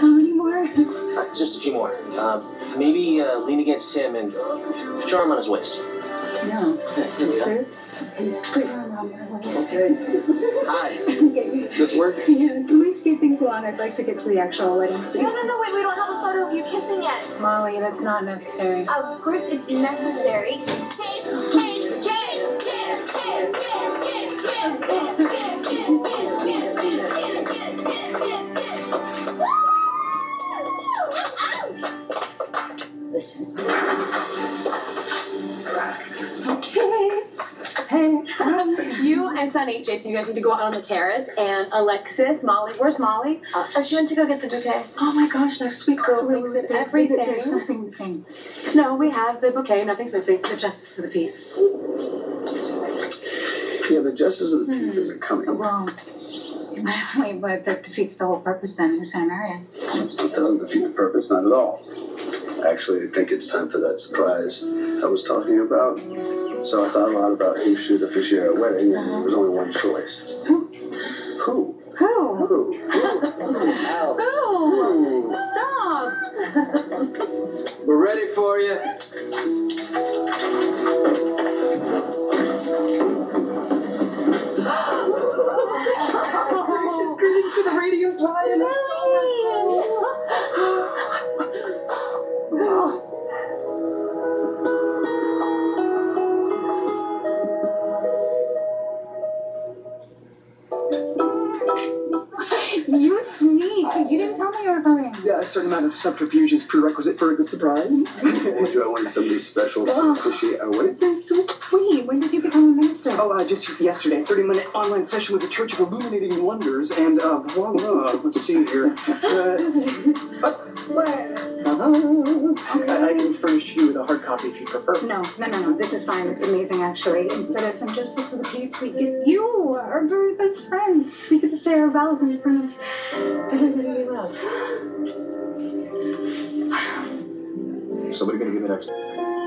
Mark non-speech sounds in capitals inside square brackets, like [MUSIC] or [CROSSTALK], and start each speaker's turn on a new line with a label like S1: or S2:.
S1: How many more?
S2: Uh, just a few more. Uh, maybe uh, lean against him and put your arm on his waist.
S1: No.
S2: There we go.
S1: Chris, put your arm around my waist. Okay.
S3: Hi. [LAUGHS]
S1: Okay.
S3: This work?
S1: Yeah, can we speed things along? I'd like to get to the actual wedding.
S4: No, no, no, wait, we don't have a photo of you kissing yet.
S1: Molly, that's not necessary.
S4: Of course it's necessary. Kiss, kiss,
S1: Listen. Okay. Hey, um,
S5: You and Sonny, Jason, you guys need to go out on the terrace. And Alexis, Molly, where's Molly?
S4: Oh, she went to go get the bouquet.
S5: Oh my gosh, that sweet girl
S1: wait,
S5: thinks
S1: wait,
S5: that
S1: there-
S5: everything.
S1: There's something missing.
S5: No, we have the bouquet. Nothing's missing. The justice of the peace.
S3: Yeah, the justice of the peace isn't coming.
S1: Well, [LAUGHS] wait, but that defeats the whole purpose then. Who's gonna marry us?
S3: It doesn't defeat the purpose, not at all. Actually, I think it's time for that surprise I was talking about. So I thought a lot about who should officiate our wedding, and there was only one choice.
S1: Who?
S3: Who?
S1: Who?
S3: Who?
S1: Who?
S3: Who?
S1: Stop!
S6: We're ready for you. [GASPS]
S5: Greetings to the radio lion.
S1: You didn't tell me you were coming.
S7: Yeah, a certain amount of subterfuge is prerequisite for a good surprise.
S3: You I wanted somebody special to officiate our wedding.
S1: That's so sweet. When did you become a minister?
S7: Oh, uh, just yesterday, 30 minute online session with the Church of Illuminating Wonders, and uh, voila, let's see here. [LAUGHS] Uh, uh-huh. I, I can furnish you with a hard copy if you prefer.
S1: No, no, no, no. This is fine. It's amazing, actually. Instead of some justice of the peace, we get you, our very best friend. We get to say our vows in front of everybody we love.
S3: Somebody gonna give it extra.